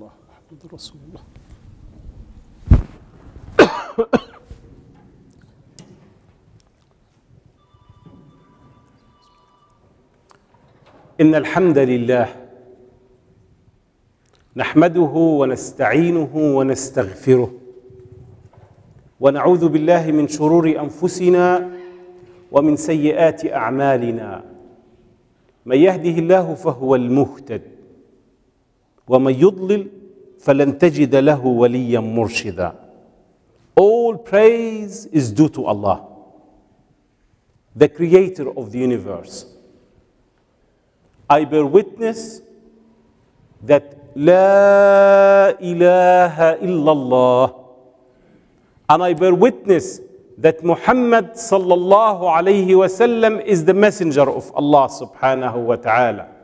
الله محمد رسول الله. إن الحمد لله نحمده ونستعينه ونستغفره ونعوذ بالله من شرور أنفسنا ومن سيئات أعمالنا. من يهده الله فهو المهتد. ومن يضلل فلن تجد له وليا مرشدا All praise is due to Allah, the creator of the universe. I bear witness that La ilaha illallah and I bear witness that Muhammad sallallahu alayhi wasallam is the messenger of Allah subhanahu wa ta'ala.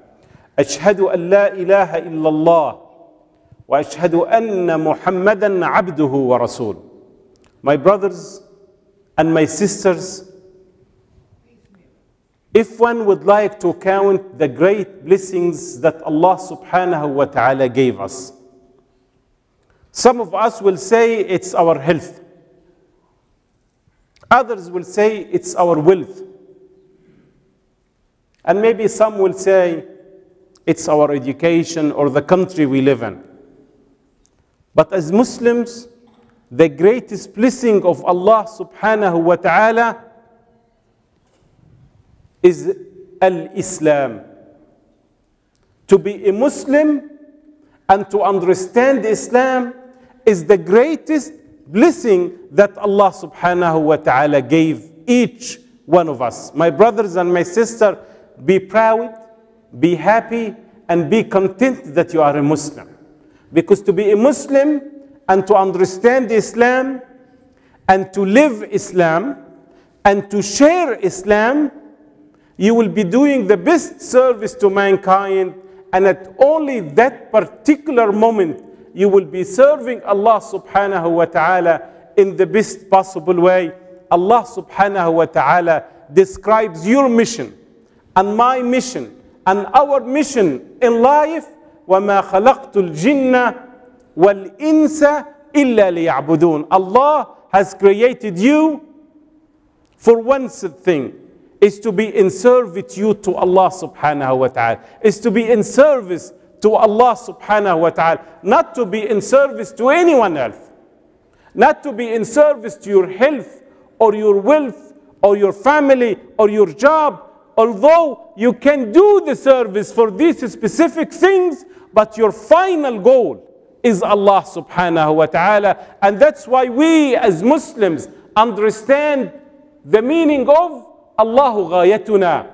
أشهد أن لا إله إلا الله وأشهد أن محمدا عبده ورسوله. My brothers and my sisters, if one would like to count the great blessings that Allah subhanahu wa ta'ala gave us, some of us will say it's our health. Others will say it's our wealth. And maybe some will say it's our education or the country we live in. But as Muslims, the greatest blessing of Allah subhanahu wa ta'ala is al-Islam. To be a Muslim and to understand Islam is the greatest blessing that Allah subhanahu wa ta'ala gave each one of us. My brothers and my sister, be proud, be happy, and be content that you are a Muslim. Because to be a Muslim and to understand Islam and to live Islam and to share Islam, you will be doing the best service to mankind. And at only that particular moment, you will be serving Allah subhanahu wa ta'ala in the best possible way. Allah subhanahu wa ta'ala describes your mission and my mission and our mission in life وما خلقت الجن والإنس إلا ليعبدون Allah has created you for one thing is to be in servitude to Allah subhanahu wa ta'ala is to be in service to Allah subhanahu wa ta'ala, not to be in service to anyone else, not to be in service to your health or your wealth or your family or your job, although you can do the service for these specific things, but your final goal is Allah subhanahu wa ta'ala. And that's why we as Muslims understand the meaning of Allahu ghayatuna.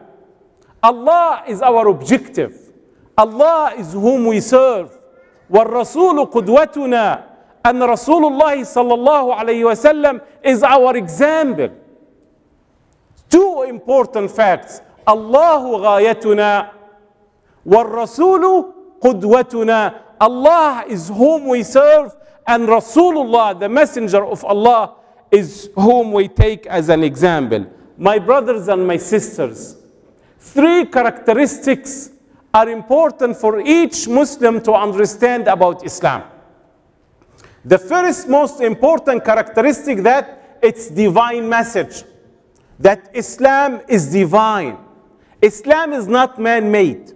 Allah is our objective. Allah is whom we serve. والرسول قدوتنا and رسول الله صلى الله عليه وسلم is our example. Two important facts. الله غايتنا والرسول قدوتنا. Allah is whom we serve and Rasulullah, the messenger of Allah, is whom we take as an example. My brothers and my sisters, three characteristics are important for each Muslim to understand about Islam. The first most important characteristic that it's divine message. That Islam is divine. Islam is not man-made.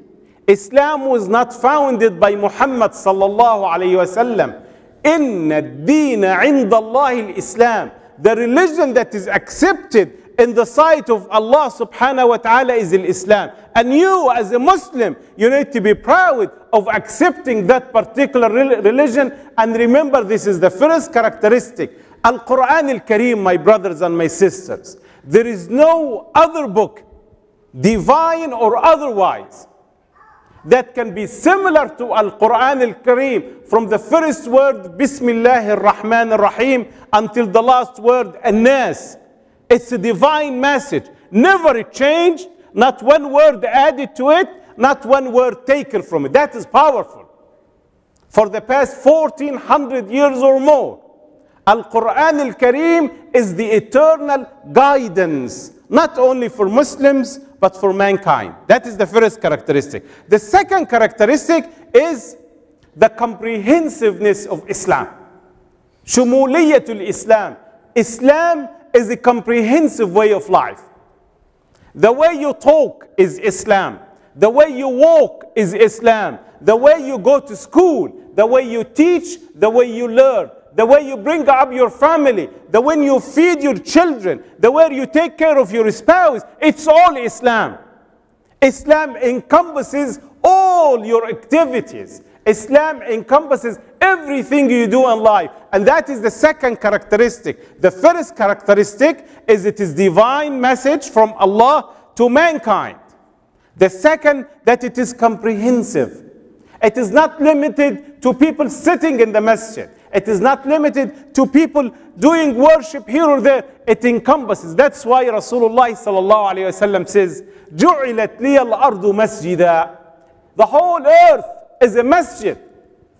Islam was not founded by Muhammad sallallahu alayhi wasallam. Inna ad-dina 'inda al-Islam. The religion that is accepted in the sight of Allah subhanahu wa ta'ala is Islam. And you as a Muslim, you need to be proud of accepting that particular religion. And remember, this is the first characteristic. Al-Quran al-Kareem, my brothers and my sisters. There is no other book, divine or otherwise, that can be similar to Al-Quran al-Kareem from the first word, Bismillah ar-Rahman ar-Rahim, until the last word, An-Nas. It's a divine message. Never changed, not one word added to it, not one word taken from it. That is powerful. For the past 1400 years or more, Al Quran Al Kareem is the eternal guidance, not only for Muslims, but for mankind. That is the first characteristic. The second characteristic is the comprehensiveness of Islam. Shumuliyatul Islam. Islam is a comprehensive way of life. The way you talk is Islam. The way you walk is Islam. The way you go to school, the way you teach, the way you learn, the way you bring up your family, the way you feed your children, the way you take care of your spouse, it's all Islam. Islam encompasses all your activities. Islam encompasses everything you do in life. And that is the second characteristic. The first characteristic is it is divine message from Allah to mankind. The second, that it is comprehensive. It is not limited to people sitting in the masjid. It is not limited to people doing worship here or there. It encompasses. That's why Rasulullah sallallahu alayhi wasallam says, جُعِلَتْ لِيَ الْأَرْضُ مَسْجِدًا The whole earth is a masjid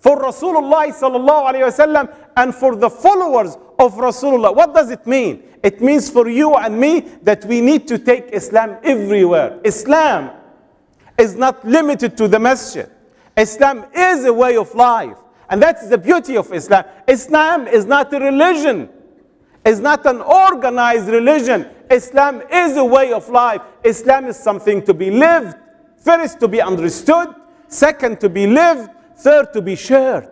for Rasulullah sallallahu alayhi wasallam and for the followers of Rasulullah. What does it mean? It means for you and me that we need to take Islam everywhere. Islam is not limited to the masjid. Islam is a way of life. And that's the beauty of Islam. Islam is not a religion. It's not an organized religion. Islam is a way of life. Islam is something to be lived. First, to be understood. Second, to be lived. Third, to be shared.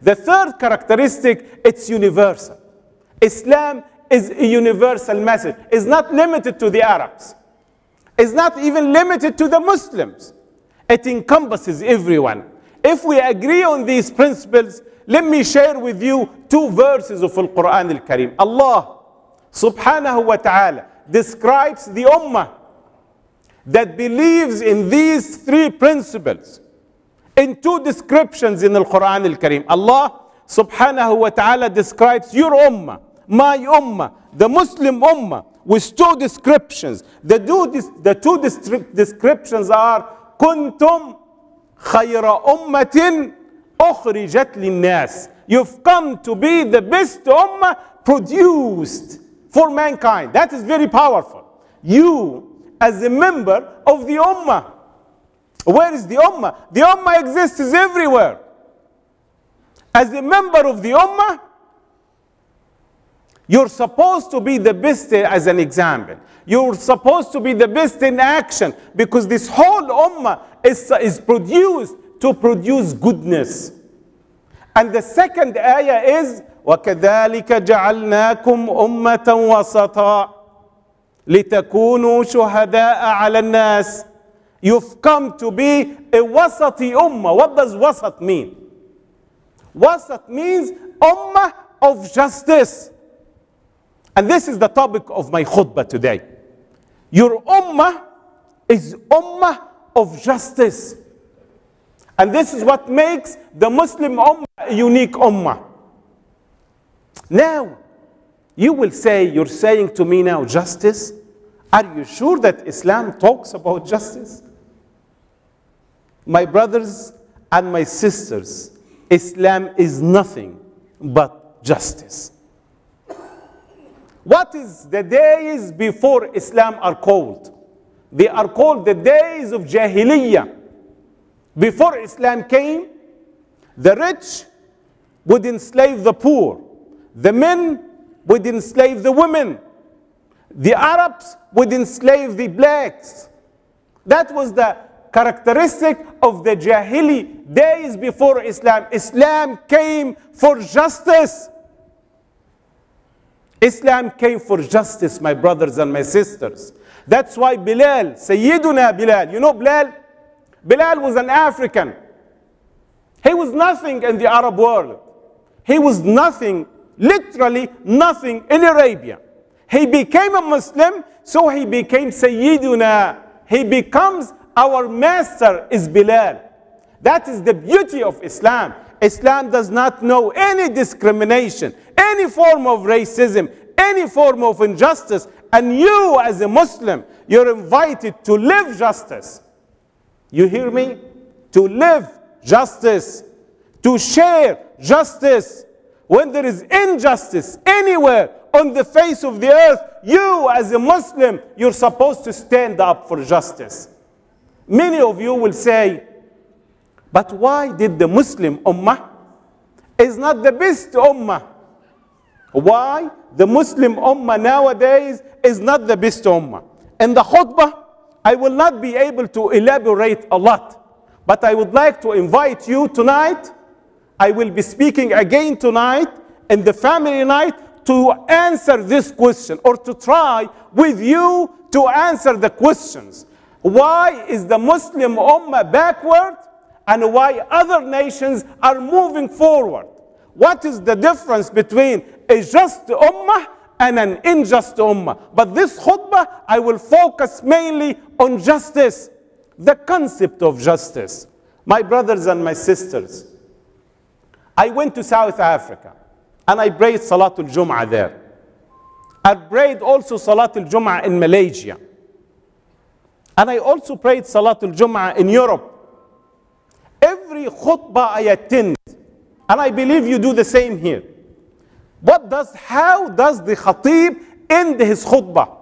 The third characteristic, it's universal. Islam is a universal message. It's not limited to the Arabs. It's not even limited to the Muslims. It encompasses everyone. If we agree on these principles, let me share with you two verses of the Quran al Kareem. Allah subhanahu wa ta'ala describes the ummah that believes in these three principles in two descriptions in the Quran al Kareem. Allah subhanahu wa ta'ala describes your ummah, my ummah, the Muslim ummah with two descriptions. The two, the two descriptions are kuntum خير أمة أخرجت للناس. You've come to be the best ummah produced for mankind. That is very powerful. You, as a member of the ummah, where is the ummah? The ummah exists everywhere. As a member of the ummah, you're supposed to be the best as an example. You're supposed to be the best in action because this whole ummah is, is produced to produce goodness. And the second ayah is وَكَذَلِكَ جَعَلْنَاكُمْ أُمَّةً وَسَطًا لِتَكُونُوا شُهَدَاءَ عَلَى النَّاسِ You've come to be a wasati ummah. What does wasat mean? Wasat means ummah of justice. And this is the topic of my khutbah today. Your ummah is ummah of justice. And this is what makes the Muslim ummah a unique ummah. Now, you will say, you're saying to me now, justice? Are you sure that Islam talks about justice? My brothers and my sisters, Islam is nothing but justice. What is the days before Islam are called? They are called the days of Jahiliyyah. Before Islam came, the rich would enslave the poor. The men would enslave the women. The Arabs would enslave the blacks. That was the characteristic of the Jahili days before Islam. Islam came for justice. Islam came for justice, my brothers and my sisters. That's why Bilal, Sayyiduna Bilal, you know Bilal? Bilal was an African. He was nothing in the Arab world. He was nothing, literally nothing in Arabia. He became a Muslim, so he became Sayyiduna. He becomes our master is Bilal. That is the beauty of Islam. Islam does not know any discrimination, any form of racism, any form of injustice. And you, as a Muslim, you're invited to live justice. You hear me? To live justice, to share justice. When there is injustice anywhere on the face of the earth, you, as a Muslim, you're supposed to stand up for justice. Many of you will say, But why did the Muslim Ummah is not the best Ummah? Why the Muslim Ummah nowadays is not the best Ummah? In the khutbah, I will not be able to elaborate a lot, but I would like to invite you tonight. I will be speaking again tonight in the family night to answer this question or to try with you to answer the questions. Why is the Muslim Ummah backward and why other nations are moving forward? What is the difference between a just Ummah and an unjust Ummah? But this khutbah, I will focus mainly on justice, the concept of justice. My brothers and my sisters, I went to South Africa and I prayed Salatul Jum'ah there. I prayed also Salatul Jum'ah in Malaysia. And I also prayed Salatul Jum'ah in Europe. Every khutbah I attend, and I believe you do the same here. What does, how does the khatib end his khutbah?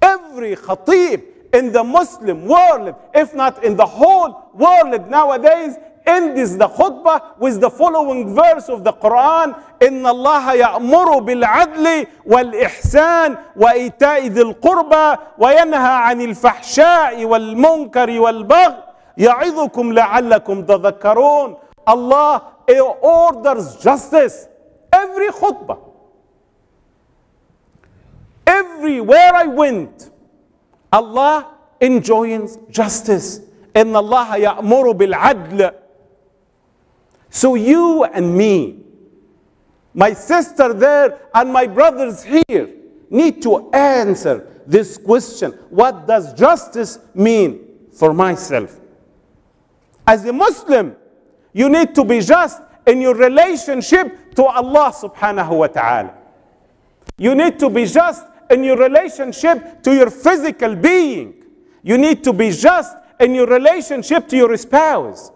Every khatib in the Muslim world, if not in the whole world nowadays, ends the khutbah with the following verse of the Quran إن الله يأمر بالعدل والإحسان وإيتاء ذي القربى وينهى عن الفحشاء والمنكر والبغي يعظكم لعلكم تذكرون Allah orders justice every khutbah everywhere I went Allah enjoins justice إن الله يأمر بالعدل So you and me, my sister there and my brothers here, need to answer this question. What does justice mean for myself? As a Muslim, you need to be just in your relationship to Allah subhanahu wa ta'ala. You need to be just in your relationship to your physical being. You need to be just in your relationship to your spouse,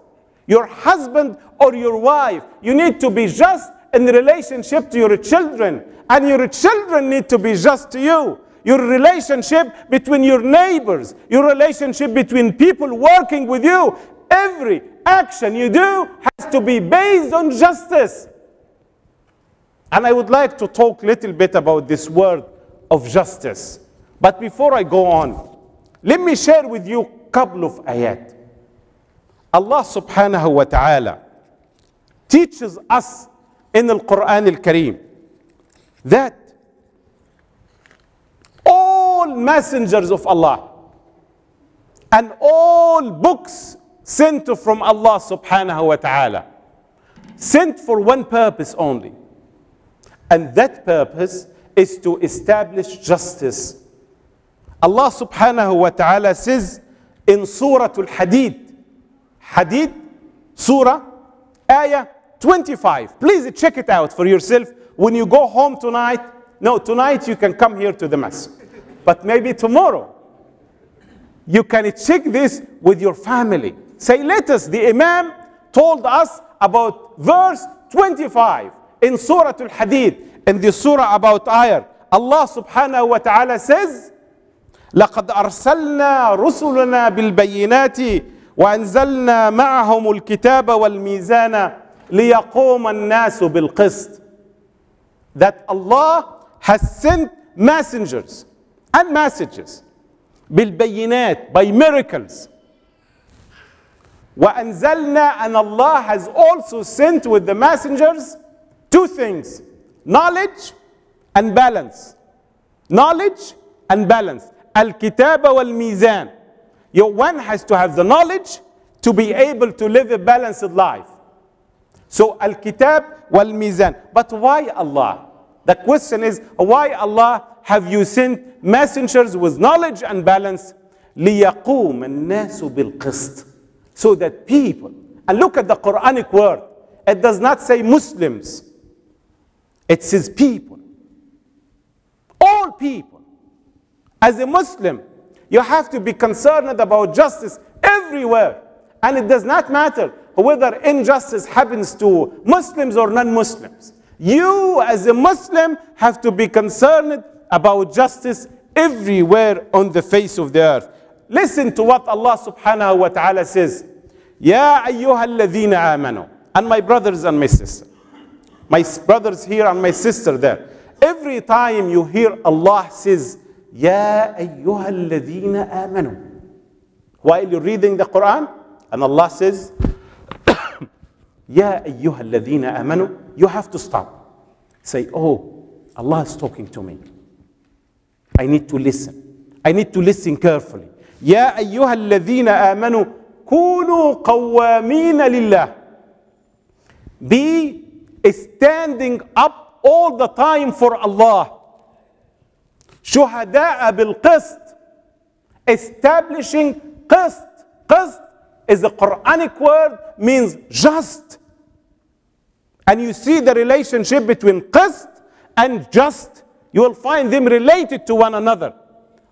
your husband or your wife. You need to be just in relationship to your children, and your children need to be just to you. Your relationship between your neighbors, your relationship between people working with you, every action you do has to be based on justice. And I would like to talk a little bit about this word of justice. But before I go on, let me share with you a couple of ayat. Allah subhanahu wa ta'ala teaches us in the Quran al Kareem that all messengers of Allah and all books sent from Allah subhanahu wa ta'ala sent for one purpose only. And that purpose is to establish justice. Allah subhanahu wa ta'ala says in Surah Al Hadid, Hadid, Surah, Ayah 25. Please check it out for yourself when you go home tonight. No, tonight you can come here to the mosque. But maybe tomorrow you can check this with your family. Say, let us, the Imam told us about verse 25 in Surah Al Hadid, in the surah about ayah. Allah subhanahu wa ta'ala says, لقد أرسلنا رسلنا بالبينات وأنزلنا معهم الكتاب والميزان ليقوم الناس بالقسط that Allah has sent messengers and messages بالبينات by miracles وأنزلنا and Allah has also sent with the messengers two things knowledge and balance knowledge and balance الكتاب والميزان your one has to have the knowledge to be able to live a balanced life so Al-Kitab wal-Mizan. But why Allah? The question is, why Allah have you sent messengers with knowledge and balance? لِيَقُومَ النَّاسُ بِالْقِسْطِ so that people, and look at the Quranic word, it does not say Muslims. It says people. All people. As a Muslim, you have to be concerned about justice everywhere. And it does not matter whether injustice happens to Muslims or non Muslims. You, as a Muslim, have to be concerned about justice everywhere on the face of the earth. Listen to what Allah subhanahu wa ta'ala says. Ya ayyuha alladhina amanu. And my brothers and my sisters. My brothers here and my sister there. Every time you hear Allah says, Ya ayyuha alladhina amanu. While you're reading the Quran, and Allah says, Ya ayyuha alladhina amanu. You have to stop. Say, oh, Allah is talking to me. I need to listen. I need to listen carefully. يا أيها الذين آمنوا كونوا قوامين لله be standing up all the time for Allah شهداء بالقسط establishing قسط قسط is a Quranic word means just and you see the relationship between qist and just you will find them related to one another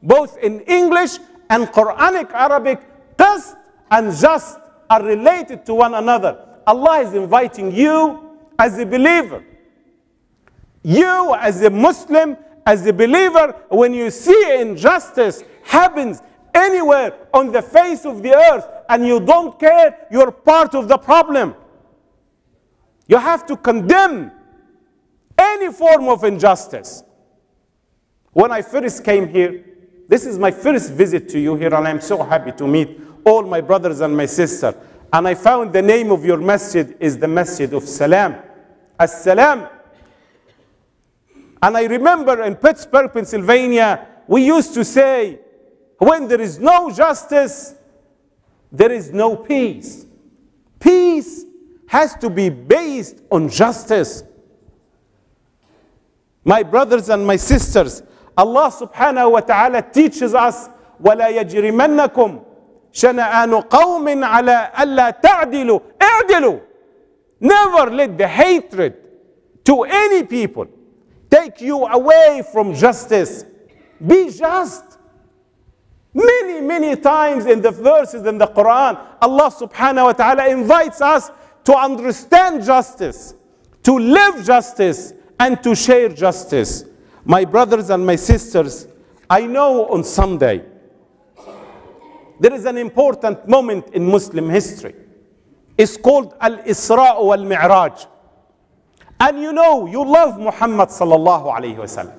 both in English and Quranic Arabic qist and just are related to one another Allah is inviting you as a believer you as a Muslim as a believer, when you see injustice happens anywhere on the face of the earth and you don't care, you're part of the problem. You have to condemn any form of injustice. When I first came here, this is my first visit to you here, and I'm so happy to meet all my brothers and my sister. And I found the name of your masjid is the Masjid of Salam. As-Salam and I remember in Pittsburgh, Pennsylvania, we used to say, when there is no justice, there is no peace. Peace has to be based on justice. My brothers and my sisters, Allah subhanahu wa ta'ala teaches us, وَلَا يَجْرِمَنَّكُمْ شَنَآنُ قَوْمٍ عَلَىٰ أَلَّا تَعْدِلُوا اعْدِلُوا Never let the hatred to any people take you away from justice. Be just. Many, many times in the verses in the Quran, Allah subhanahu wa ta'ala invites us to understand justice, to live justice, and to share justice. My brothers and my sisters, I know on Sunday there is an important moment in Muslim history. It's called Al Isra wal Mi'raj. And you know, you love Muhammad sallallahu alayhi wasallam.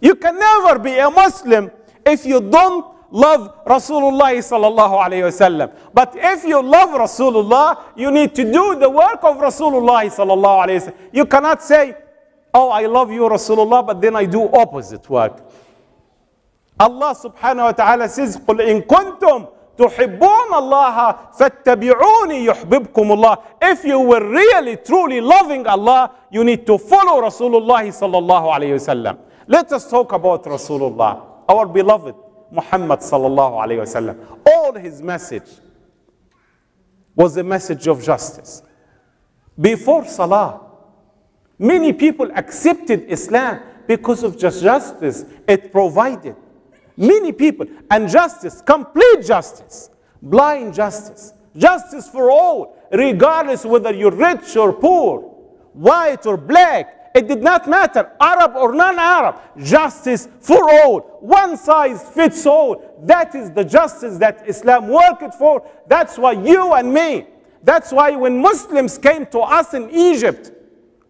You can never be a Muslim if you don't love Rasulullah sallallahu alayhi wasallam. But if you love Rasulullah, you need to do the work of Rasulullah sallallahu alayhi wasallam. You cannot say, oh, I love you Rasulullah, but then I do opposite work. Allah subhanahu wa ta'ala says, قُلْ إِن كُنْتُمْ تحبون الله فاتبعوني يحببكم الله if you were really truly loving Allah you need to follow Rasulullah sallallahu alayhi wasallam let us talk about Rasulullah our beloved Muhammad sallallahu alayhi wasallam all his message was a message of justice before salah many people accepted Islam because of just justice it provided Many people. And justice, complete justice, blind justice, justice for all, regardless whether you're rich or poor, white or black. It did not matter, Arab or non Arab. Justice for all. One size fits all. That is the justice that Islam worked for. That's why you and me, that's why when Muslims came to us in Egypt,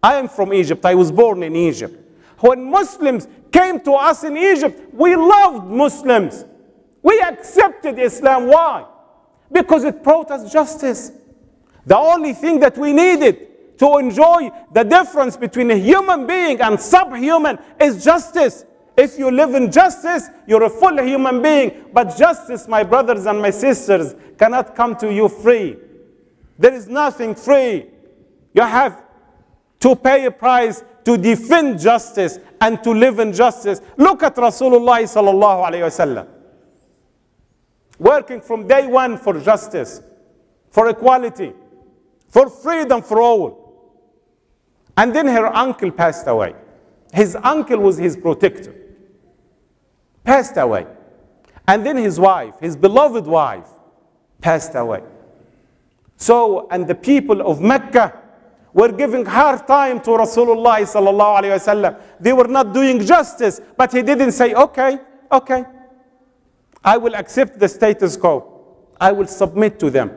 I am from Egypt, I was born in Egypt. When Muslims came to us in Egypt, we loved Muslims. We accepted Islam. Why? Because it brought us justice. The only thing that we needed to enjoy the difference between a human being and subhuman is justice. If you live in justice, you're a full human being. But justice, my brothers and my sisters, cannot come to you free. There is nothing free. You have to pay a price to defend justice and to live in justice. Look at Rasulullah sallallahu alayhi wasallam. Working from day one for justice, for equality, for freedom for all. And then her uncle passed away. His uncle was his protector. Passed away. And then his wife, his beloved wife, passed away. So, and the people of Mecca were giving hard time to Rasulullah sallallahu alayhi wasallam. They were not doing justice, but he didn't say, okay, okay, I will accept the status quo. I will submit to them.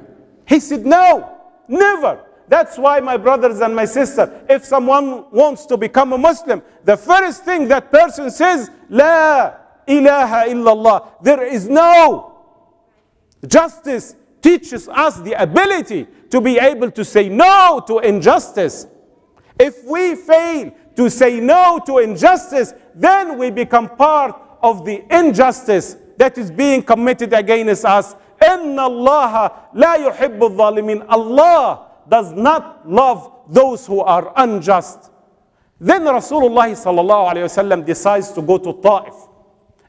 He said, No, never. That's why, my brothers and my sister, if someone wants to become a Muslim, the first thing that person says, La ilaha illallah. There is no justice teaches us the ability to be able to say no to injustice. If we fail to say no to injustice, then we become part of the injustice that is being committed against us. إن الله لا يحب الظالمين. Allah does not love those who are unjust. Then Rasulullah sallallahu alayhi wasallam decides to go to Ta'if.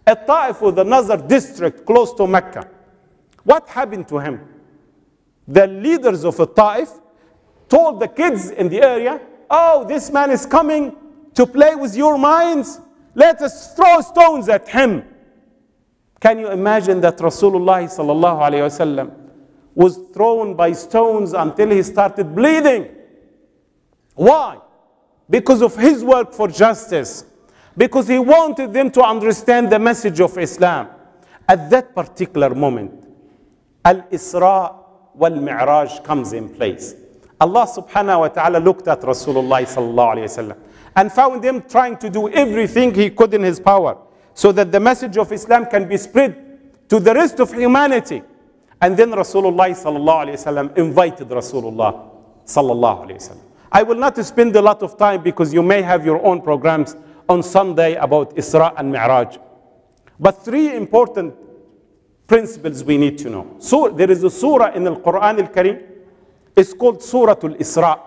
At Ta'if was another district close to Mecca. What happened to him? The leaders of Ta'if told the kids in the area, Oh, this man is coming to play with your minds. Let us throw stones at him. Can you imagine that Rasulullah sallallahu alayhi wasallam was thrown by stones until he started bleeding? Why? Because of his work for justice. Because he wanted them to understand the message of Islam. At that particular moment, Al Isra wal Mi'raj comes in place. Allah subhanahu wa ta'ala looked at Rasulullah sallallahu alayhi wasallam and found him trying to do everything he could in his power so that the message of Islam can be spread to the rest of humanity. And then Rasulullah sallallahu alayhi wasallam invited Rasulullah sallallahu alayhi wasallam. I will not spend a lot of time because you may have your own programs on Sunday about Isra and Mi'raj. But three important principles we need to know. So there is a surah in the Quran al-Karim. It's called Surah Al-Isra.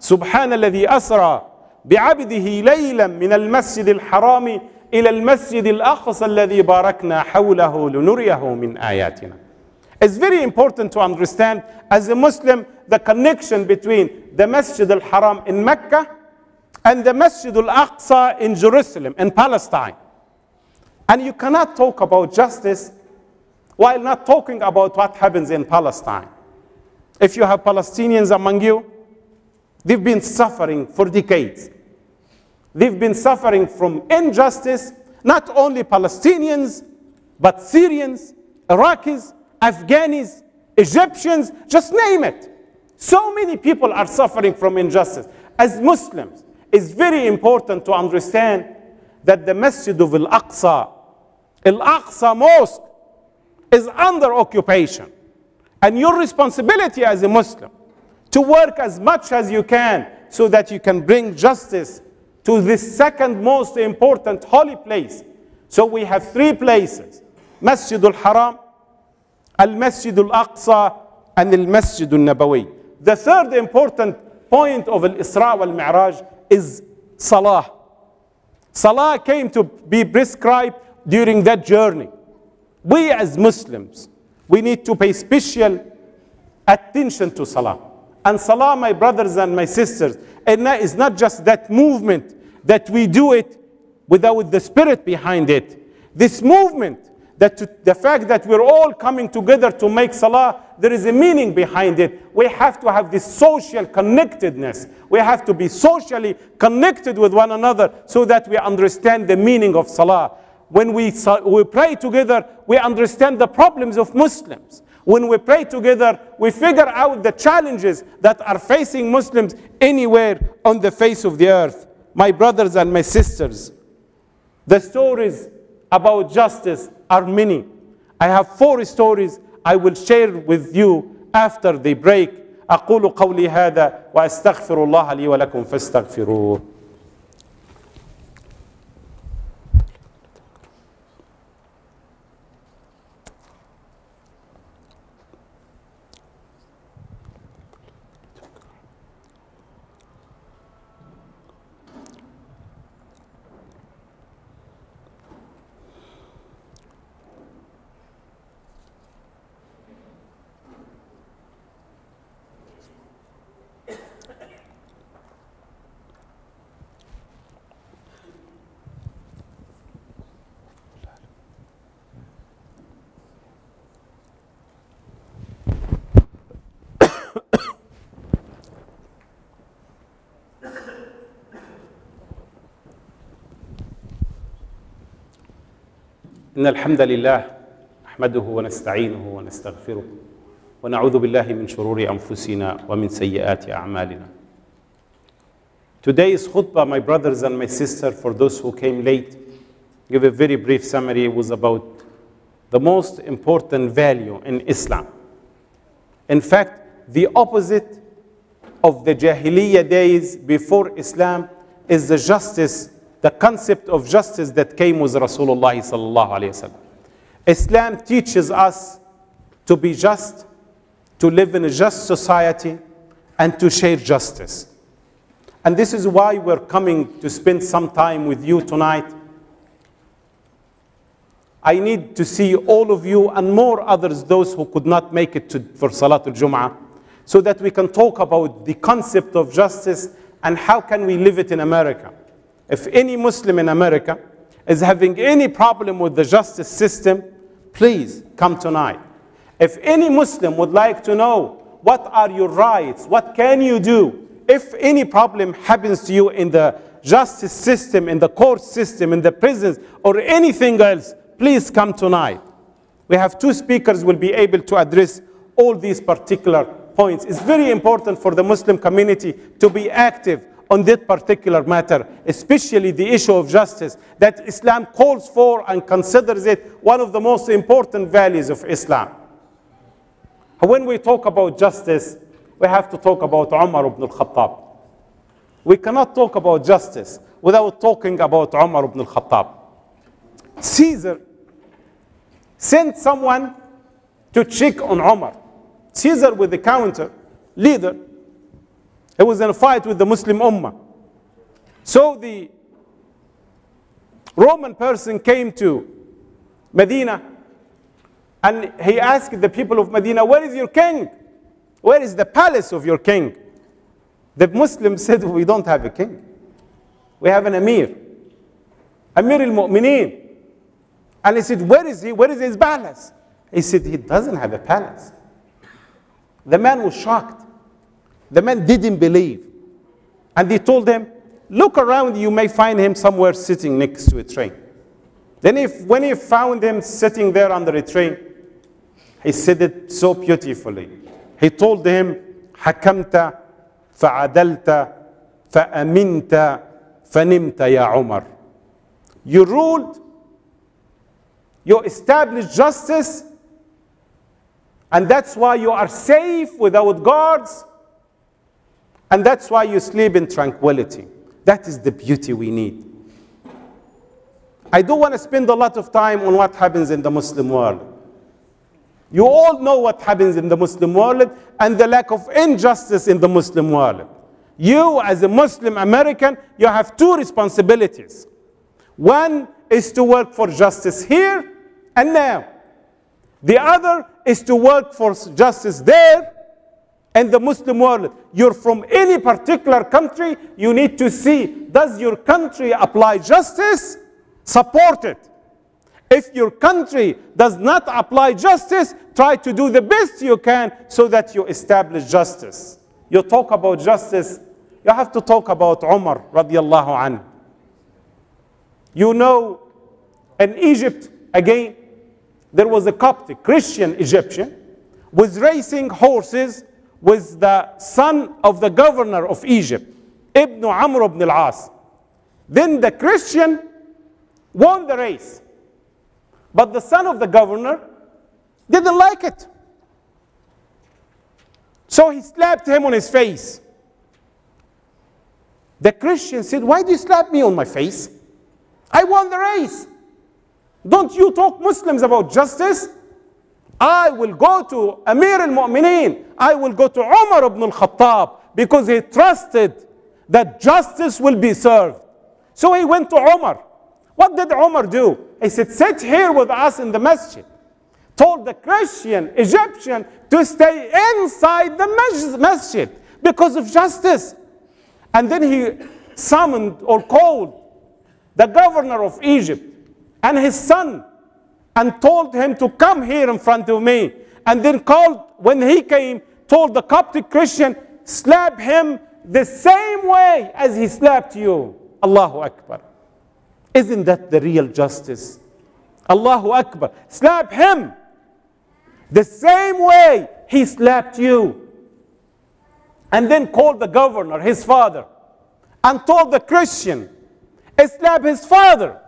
سبحان الذي أسرى بعبده ليلا من المسجد الحرام إلى المسجد الأقصى الذي باركنا حوله لنريه من آياتنا. It's very important to understand as a Muslim the connection between the Masjid al-Haram in Mecca and the Masjid al-Aqsa in Jerusalem in Palestine. And you cannot talk about justice while not talking about what happens in Palestine. If you have Palestinians among you, they've been suffering for decades. They've been suffering from injustice, not only Palestinians, but Syrians, Iraqis, Afghanis, Egyptians, just name it. So many people are suffering from injustice. As Muslims, it's very important to understand that the Masjid of Al Aqsa, Al Aqsa Mosque, is under occupation. And your responsibility as a Muslim to work as much as you can so that you can bring justice to this second most important holy place. So we have three places Masjid al Haram, Al Masjid al Aqsa, and Al Masjid al Nabawi. The third important point of Al Isra wal Mi'raj is Salah. Salah came to be prescribed during that journey. We as Muslims, we need to pay special attention to Salah. And Salah, my brothers and my sisters, and that is not just that movement that we do it without the spirit behind it. This movement, that to, the fact that we're all coming together to make Salah, there is a meaning behind it. We have to have this social connectedness. We have to be socially connected with one another so that we understand the meaning of Salah When we, we pray together, we understand the problems of Muslims. When we pray together, we figure out the challenges that are facing Muslims anywhere on the face of the earth. My brothers and my sisters, the stories about justice are many. I have four stories I will share with you after the break. أقول قولي هذا وأستغفر الله لي ولكم فاستغفروه. إن الحمد لله نحمده ونستعينه ونستغفره ونعوذ بالله من شرور أنفسنا ومن سيئات أعمالنا Today's khutbah, my brothers and my sisters, for those who came late, give a very brief summary. Was about the most important value in Islam. In fact, the opposite of the Jahiliyyah days before Islam is the justice, the concept of justice that came with Rasulullah sallallahu alaihi wasallam. Islam teaches us to be just, to live in a just society, and to share justice. And this is why we're coming to spend some time with you tonight. I need to see all of you and more others, those who could not make it to, for Salatul Jum'ah, so that we can talk about the concept of justice and how can we live it in America. If any Muslim in America is having any problem with the justice system, please come tonight. If any Muslim would like to know what are your rights, what can you do, if any problem happens to you in the justice system, in the court system, in the prisons, or anything else, please come tonight. We have two speakers will be able to address all these particular points. It's very important for the Muslim community to be active on that particular matter, especially the issue of justice that Islam calls for and considers it one of the most important values of Islam. When we talk about justice, we have to talk about Umar ibn al-Khattab. We cannot talk about justice without talking about Umar ibn al-Khattab. Caesar sent someone to check on Umar. Caesar with the counter leader, he was in a fight with the Muslim Ummah. So the Roman person came to Medina and he asked the people of Medina, Where is your king? Where is the palace of your king? The Muslims said, We don't have a king. We have an emir. Amir al Mu'mineen. And he said, Where is he? Where is his palace? He said, He doesn't have a palace. The man was shocked. The man didn't believe. And they told him, Look around, you may find him somewhere sitting next to a train. Then, if, when he found him sitting there under a train, he said it so beautifully. He told him, حكمت فعدلت فأمنت فنمت يا عمر. You ruled, you established justice, and that's why you are safe without guards, and that's why you sleep in tranquility. That is the beauty we need. I don't want to spend a lot of time on what happens in the Muslim world. You all know what happens in the Muslim world and the lack of injustice in the Muslim world. You, as a Muslim American, you have two responsibilities. One is to work for justice here and now. The other is to work for justice there and the Muslim world. You're from any particular country, you need to see does your country apply justice? Support it. If your country does not apply justice, try to do the best you can so that you establish justice. You talk about justice, you have to talk about Umar radiallahu anhu. You know, in Egypt, again, there was a Coptic Christian Egyptian was racing horses with the son of the governor of Egypt, Ibn Amr ibn al-As. Then the Christian won the race. But the son of the governor didn't like it. So he slapped him on his face. The Christian said, Why do you slap me on my face? I won the race. Don't you talk Muslims about justice? I will go to Amir al Mu'mineen. I will go to Umar ibn al Khattab because he trusted that justice will be served. So he went to Umar. What did Umar do? He said, Sit here with us in the masjid. Told the Christian Egyptian to stay inside the masjid because of justice. And then he summoned or called the governor of Egypt and his son and told him to come here in front of me. And then called, when he came, told the Coptic Christian, slap him the same way as he slapped you. Allahu Akbar. Isn't that the real justice? Allahu Akbar. Slap him the same way he slapped you. And then called the governor, his father, and told the Christian, slap his father.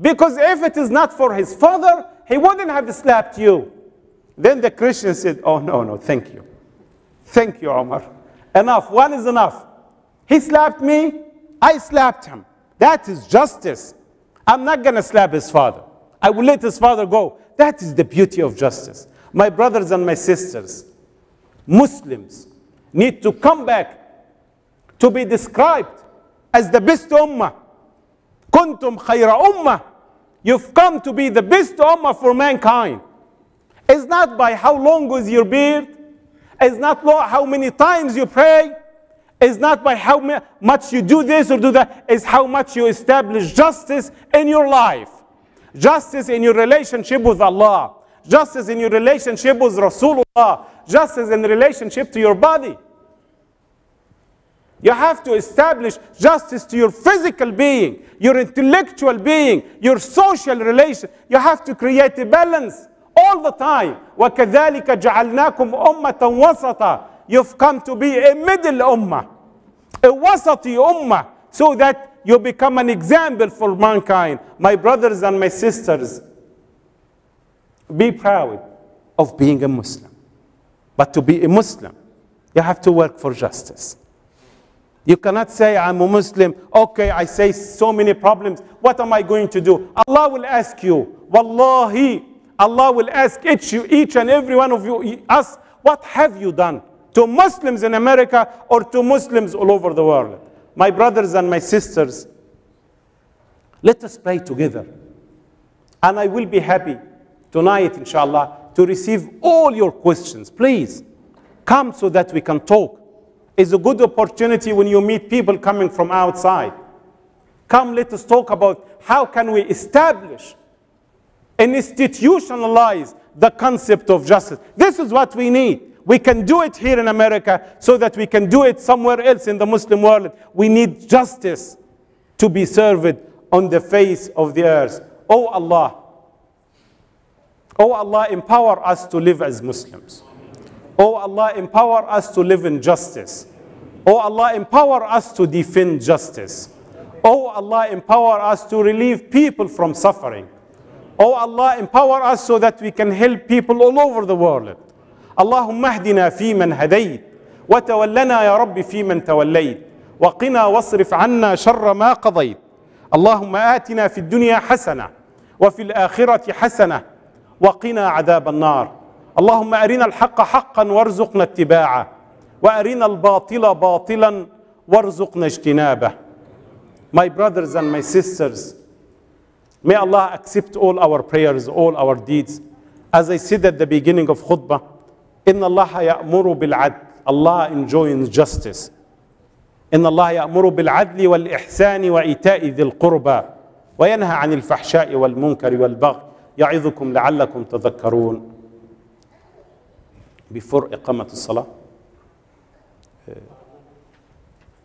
Because if it is not for his father, he wouldn't have slapped you. Then the Christian said, Oh, no, no, thank you. Thank you, Omar. Enough. One is enough. He slapped me, I slapped him. That is justice. I'm not going to slap his father. I will let his father go. That is the beauty of justice. My brothers and my sisters, Muslims need to come back to be described as the best ummah. Kuntum khayra ummah. You've come to be the best ummah for mankind. It's not by how long is your beard. It's not how many times you pray. It's not by how much you do this or do that. It's how much you establish justice in your life. Justice in your relationship with Allah. Justice in your relationship with Rasulullah. Justice in relationship to your body. You have to establish justice to your physical being, your intellectual being, your social relation. You have to create a balance all the time. وَكَذَلِكَ جَعَلْنَاكُمْ أُمَّةً وَسَطًا You've come to be a middle ummah, a wasati ummah, so that you become an example for mankind. My brothers and my sisters, be proud of being a Muslim. But to be a Muslim, you have to work for justice. You cannot say, I'm a Muslim, okay, I say so many problems, what am I going to do? Allah will ask you, Wallahi, Allah will ask each, each and every one of you, us, what have you done to Muslims in America or to Muslims all over the world? My brothers and my sisters, let us pray together. And I will be happy tonight, inshallah, to receive all your questions. Please come so that we can talk. It's a good opportunity when you meet people coming from outside. Come, let us talk about how can we establish and institutionalize the concept of justice. This is what we need. We can do it here in America so that we can do it somewhere else in the Muslim world. We need justice to be served on the face of the earth. Oh Allah, oh Allah, empower us to live as Muslims. Oh Allah, empower us to live in justice. Oh Allah, empower us to defend justice. Oh Allah, empower us to relieve people from suffering. Oh Allah, empower us so that we can help people all over the world. اللهم اهدنا فيمن هديت وتولنا يا رب فيمن توليت وقنا واصرف عنا شر ما قضيت اللهم آتنا في الدنيا حسنة وفي الآخرة حسنة وقنا عذاب النار اللهم أرنا الحق حقا وارزقنا اتباعه وأرنا الباطل باطلا وارزقنا اجتنابه My brothers and my sisters, may Allah accept all our prayers, all our deeds. As I said at the beginning of khutbah, إن الله يأمر بالعدل. Allah enjoins justice. إن الله يأمر بالعدل والإحسان وإيتاء ذي القربى وينهى عن الفحشاء والمنكر والبغي يعظكم لعلكم تذكرون before إقامة الصلاة.